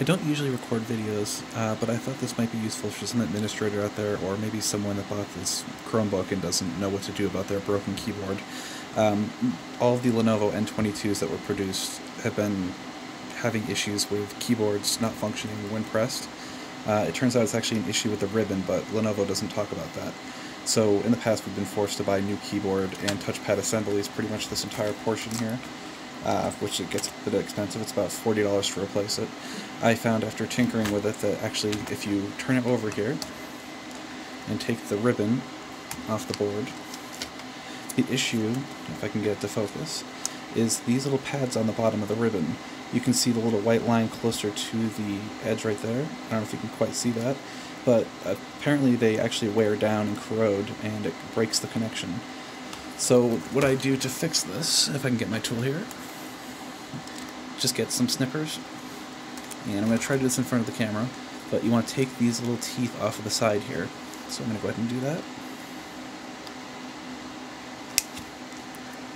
I don't usually record videos, uh, but I thought this might be useful for some administrator out there, or maybe someone that bought this Chromebook and doesn't know what to do about their broken keyboard. Um, all of the Lenovo N22s that were produced have been having issues with keyboards not functioning when pressed. Uh, it turns out it's actually an issue with the ribbon, but Lenovo doesn't talk about that. So in the past we've been forced to buy new keyboard and touchpad assemblies pretty much this entire portion here uh, which it gets a bit expensive. It's about $40 to replace it. I found after tinkering with it that actually if you turn it over here and take the ribbon off the board, the issue, if I can get it to focus, is these little pads on the bottom of the ribbon. You can see the little white line closer to the edge right there. I don't know if you can quite see that, but apparently they actually wear down and corrode and it breaks the connection. So what I do to fix this, if I can get my tool here, just get some snippers. And I'm going to try to do this in front of the camera, but you want to take these little teeth off of the side here. So I'm going to go ahead and do that.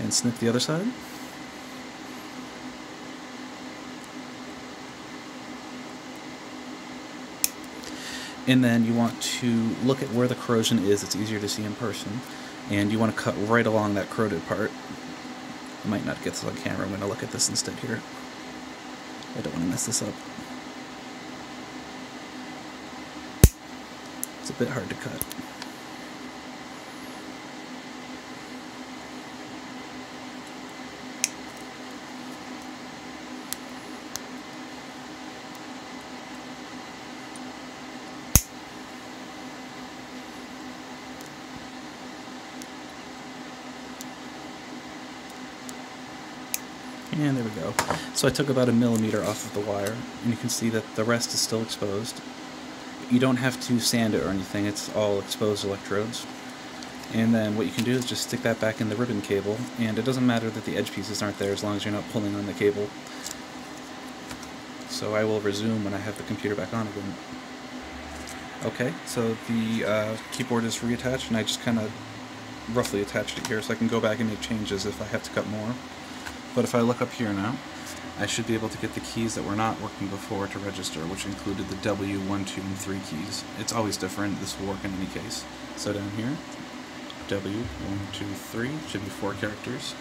And snip the other side. And then you want to look at where the corrosion is. It's easier to see in person. And you want to cut right along that corroded part. I might not get this on camera. I'm going to look at this instead here. I don't want to mess this up. It's a bit hard to cut. And there we go. So I took about a millimeter off of the wire, and you can see that the rest is still exposed. You don't have to sand it or anything, it's all exposed electrodes. And then what you can do is just stick that back in the ribbon cable, and it doesn't matter that the edge pieces aren't there as long as you're not pulling on the cable. So I will resume when I have the computer back on again. Okay, so the uh, keyboard is reattached, and I just kind of roughly attached it here so I can go back and make changes if I have to cut more. But if I look up here now, I should be able to get the keys that were not working before to register, which included the W, 1, 2, and 3 keys. It's always different, this will work in any case. So down here, W, 1, 2, 3, should be four characters,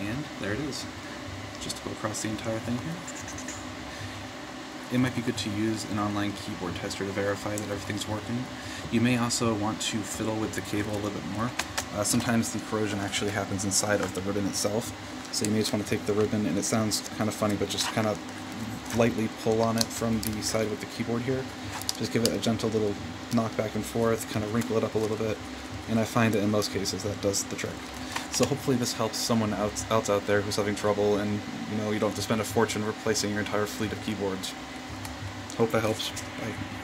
and there it is. Just go across the entire thing here. It might be good to use an online keyboard tester to verify that everything's working. You may also want to fiddle with the cable a little bit more. Uh, sometimes the corrosion actually happens inside of the ribbon itself, so you may just want to take the ribbon, and it sounds kind of funny, but just kind of lightly pull on it from the side with the keyboard here. Just give it a gentle little knock back and forth, kind of wrinkle it up a little bit, and I find that in most cases that does the trick. So hopefully this helps someone else, out there who's having trouble, and you know you don't have to spend a fortune replacing your entire fleet of keyboards. Hope that helps. Bye.